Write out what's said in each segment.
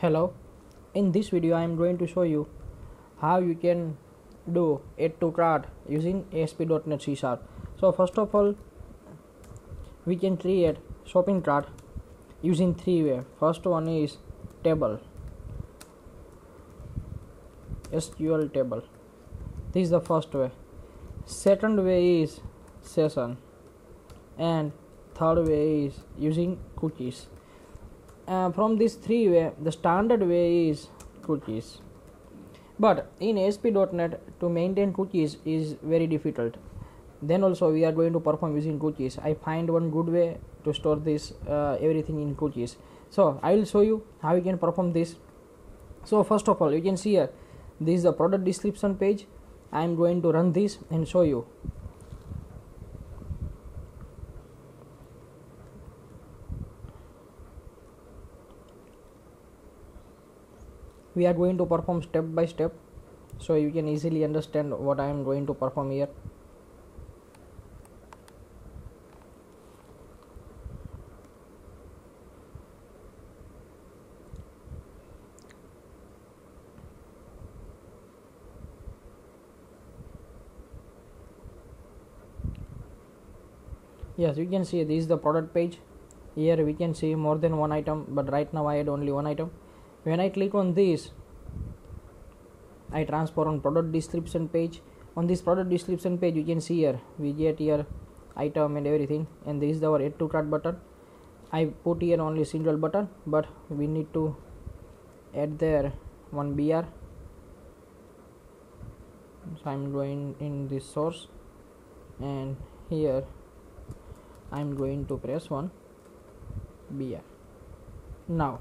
hello. In this video i am going to show you how you can do add to cart using asp.net c sharp. So first of all we can create shopping cart using three way. First one is table. Sql table. This is the first way. Second way is session. And third way is using cookies uh, from these three way the standard way is cookies. But in asp.net to maintain cookies is very difficult. Then also we are going to perform using cookies. I find one good way to store this uh, everything in cookies. So i will show you how you can perform this. So first of all you can see here this is the product description page. I am going to run this and show you we are going to perform step by step so you can easily understand what I am going to perform here. Yes you can see this is the product page. Here we can see more than one item but right now I had only one item when I click on this I transfer on product description page. On this product description page you can see here we get here item and everything. And this is our add to cart button. I put here only single button but we need to add there one BR so I'm going in this source. And here I'm going to press one BR now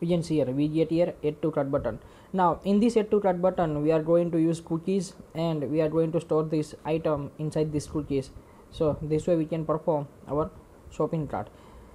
we can see here we get here add to cart button. Now in this add to cart button we are going to use cookies and we are going to store this item inside this cookies. So this way we can perform our shopping cart.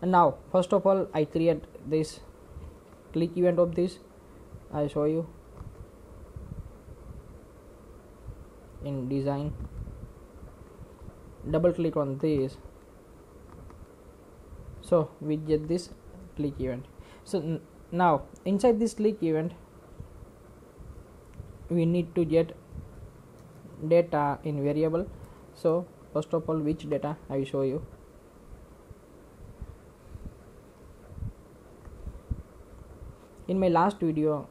And now first of all i create this click event of this. I show you. In design. Double click on this. So we get this click event. So now inside this click event we need to get data in variable. So first of all which data? I will show you. In my last video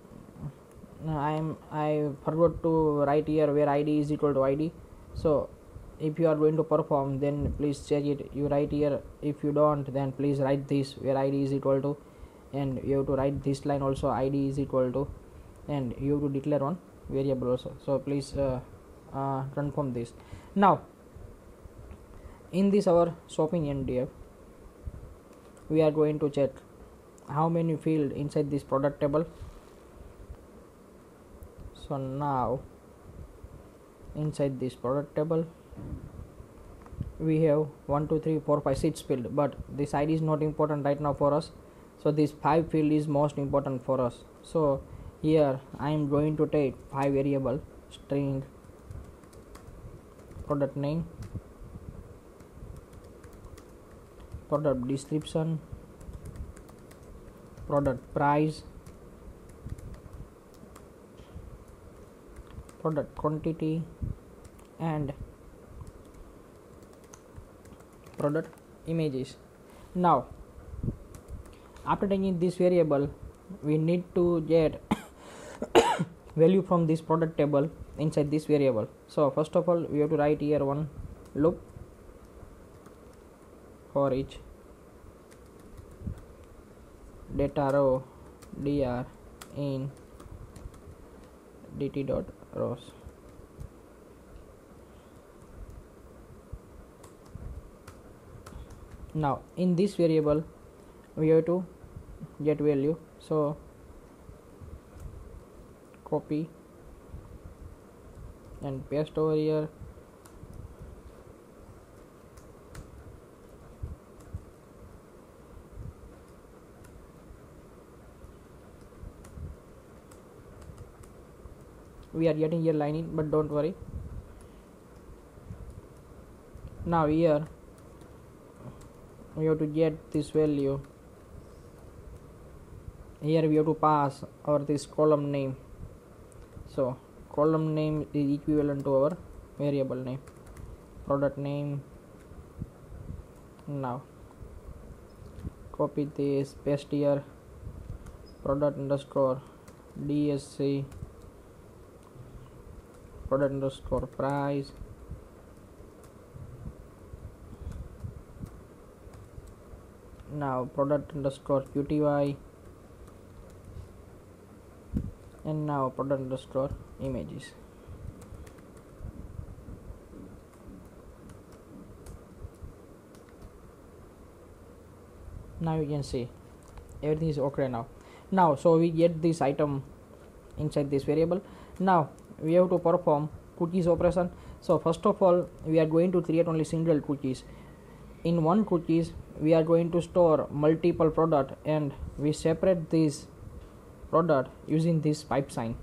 i am i forgot to write here where id is equal to id so if you are going to perform then please check it. You write here. If you don't then please write this where id is equal to and you have to write this line also id is equal to and you have to declare one variable also. So please uh, uh, confirm this. Now in this our shopping mdf we are going to check how many field inside this product table. So now inside this product table we have 1 2 3 4 5 6 field but this id is not important right now for us so this 5 field is most important for us. So here i am going to take 5 variable string product name product description product price product quantity and product images. Now after taking this variable we need to get value from this product table inside this variable. So first of all we have to write here one loop for each data row dr in dt dot rows. Now in this variable we have to get value. So copy and paste over here. We are getting here line in but don't worry. Now here we have to get this value here we have to pass our this column name. So column name is equivalent to our variable name. Product name. Now copy this paste here. Product underscore dsc product underscore price. Now product underscore qty and now product underscore images. Now you can see. Everything is okay now. Now so we get this item inside this variable. Now we have to perform cookies operation. So first of all we are going to create only single cookies. In one cookies we are going to store multiple product and we separate this product using this pipe sign.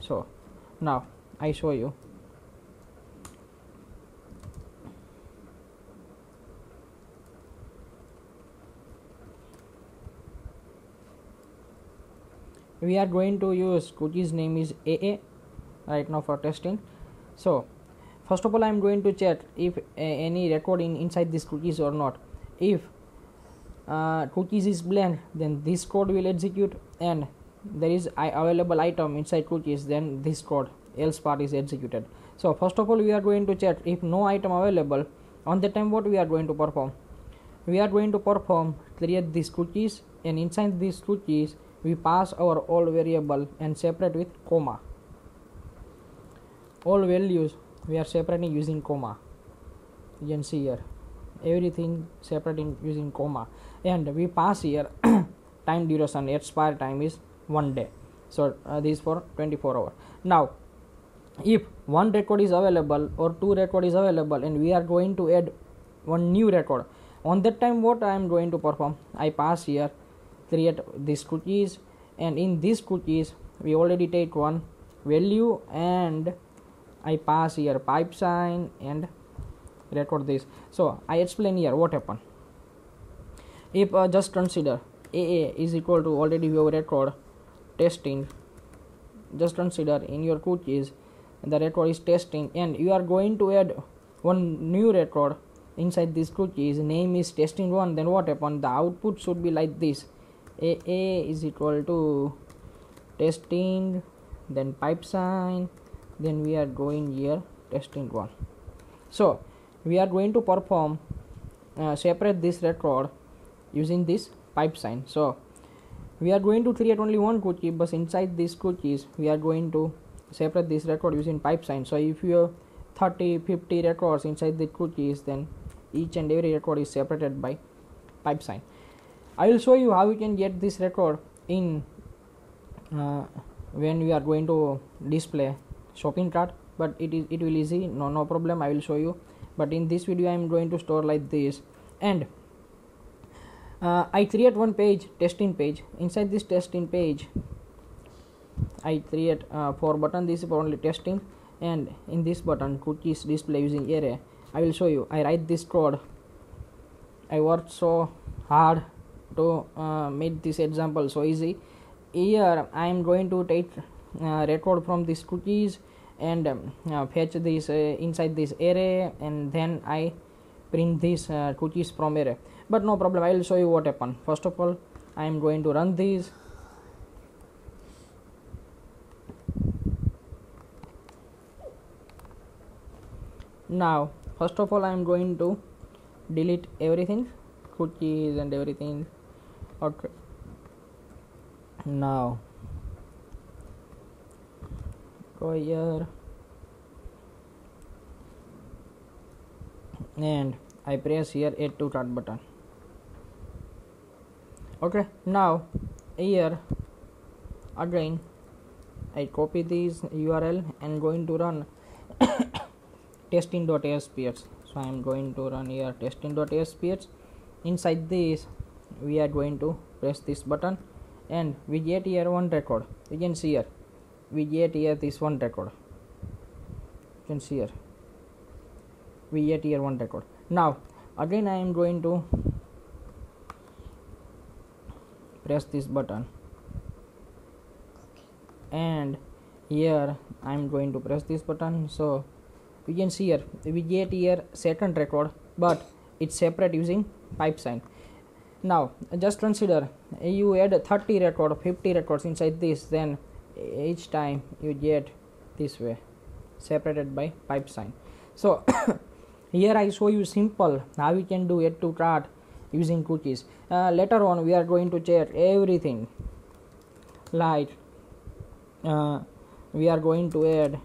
So now i show you. We are going to use cookies name is aa right now for testing. So first of all i'm going to check if uh, any record in inside this cookies or not. If uh, cookies is blank then this code will execute and there is I available item inside cookies then this code else part is executed. So first of all we are going to check if no item available. On the time what we are going to perform? We are going to perform create these cookies and inside these cookies we pass our all variable and separate with comma. All values we are separating using comma. You can see here everything separating using comma. And we pass here time duration expire time is one day. So uh, this for 24 hour. Now if one record is available or two record is available and we are going to add one new record on that time what i am going to perform? I pass here create these cookies and in these cookies we already take one value and i pass here pipe sign and record this. So i explain here what happened. If uh, just consider aa is equal to already we have record testing. Just consider in your cookies the record is testing and you are going to add one new record inside this cookies name is testing one then what happened? The output should be like this. A a is equal to testing then pipe sign then we are going here testing one. So we are going to perform uh, separate this record using this pipe sign. So we are going to create only one cookie but inside these cookies we are going to separate this record using pipe sign. So if you have 30 50 records inside the cookies then each and every record is separated by pipe sign. I will show you how you can get this record in uh, when we are going to display shopping cart but it is it will easy. No no problem. I will show you. But in this video i am going to store like this. And uh, I create one page testing page. Inside this testing page I create uh, four button. This is for only testing. And in this button cookies display using array. I will show you. I write this code. I worked so hard to uh, make this example so easy. Here I am going to take uh, record from these cookies and um, uh, fetch this uh, inside this array. And then I print these uh, cookies from array but no problem i will show you what happened. First of all i am going to run these. Now first of all i am going to delete everything cookies and everything. Okay. Now go here. And I press here add to cart button okay now here again I copy this URL and going to run testing.aspx so I am going to run here testing.aspx inside this we are going to press this button and we get here one record. You can see here we get here this one record. You can see here we get here one record. Now again I am going to press this button. And here i'm going to press this button. So we can see here we get here second record but it's separate using pipe sign. Now just consider you add 30 record 50 records inside this then each time you get this way separated by pipe sign. So here i show you simple how we can do it to chart using cookies. Uh, later on we are going to check everything. Like uh, we are going to add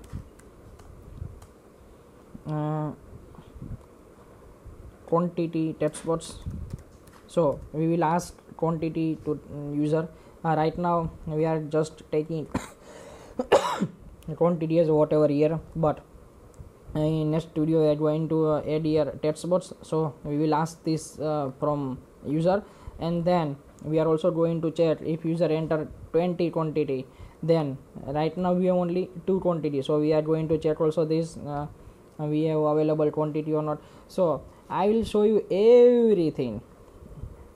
uh, quantity text box so we will ask quantity to mm, user. Uh, right now we are just taking quantity as whatever here but in next video we are going to uh, add here text box so we will ask this uh, from user. And then we are also going to check if user enter 20 quantity. Then right now we have only two quantity. So we are going to check also this uh, we have available quantity or not. So i will show you everything.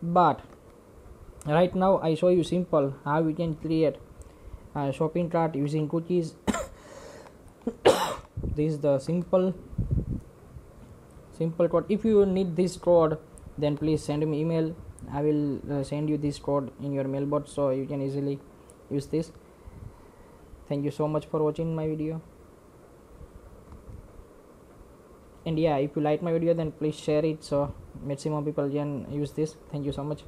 But right now i show you simple how we can create a shopping cart using cookies this is the simple simple code. If you need this code then please send me email. I will uh, send you this code in your mailbox so you can easily use this. Thank you so much for watching my video. And yeah if you like my video then please share it so maximum people can use this. Thank you so much